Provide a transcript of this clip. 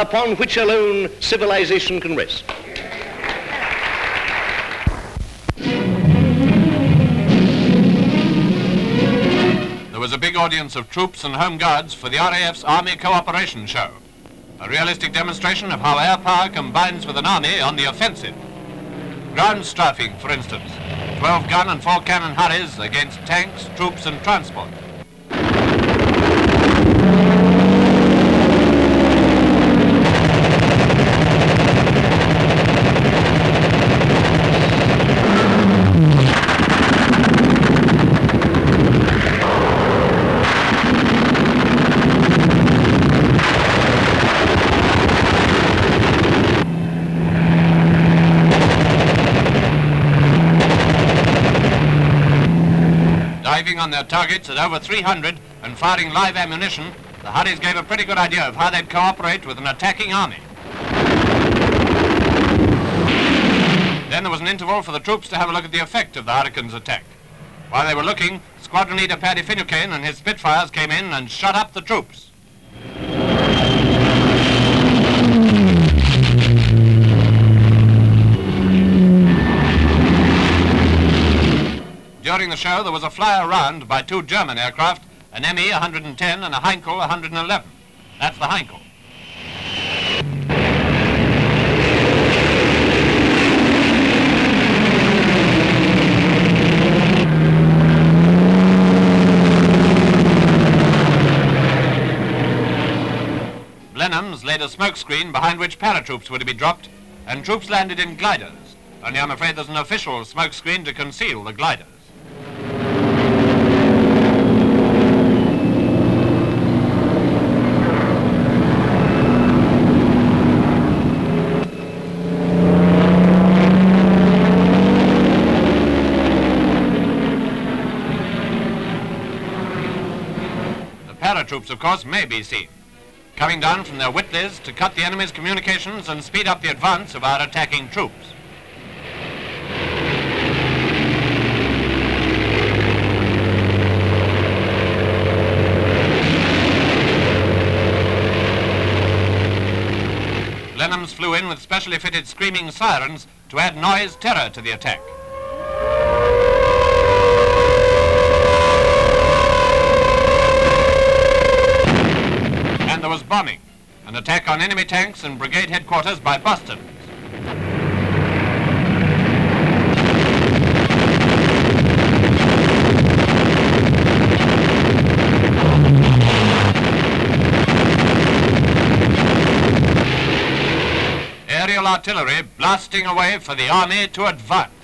upon which alone civilization can rest. There was a big audience of troops and home guards for the RAF's Army Cooperation Show, a realistic demonstration of how air power combines with an army on the offensive. Ground strafing, for instance, 12 gun and 4 cannon Hurricanes against tanks, troops and transport. Diving on their targets at over 300 and firing live ammunition, the Hurricanes gave a pretty good idea of how they'd cooperate with an attacking army. Then there was an interval for the troops to have a look at the effect of the Hurricane's attack. While they were looking, Squadron Leader Paddy Finucane and his Spitfires came in and shut up the troops. During the show, there was a fly around by two German aircraft, an ME 110 and a Heinkel 111. That's the Heinkel. Blenheim's laid a smokescreen behind which paratroops were to be dropped, and troops landed in gliders. Only I'm afraid there's an official smokescreen to conceal the gliders. The paratroops, of course, may be seen, coming down from their Whitleys to cut the enemy's communications and speed up the advance of our attacking troops. Blenheims flew in with specially fitted screaming sirens to add noise terror to the attack. And there was bombing, an attack on enemy tanks and brigade headquarters by Boston. Aerial artillery blasting away for the army to advance.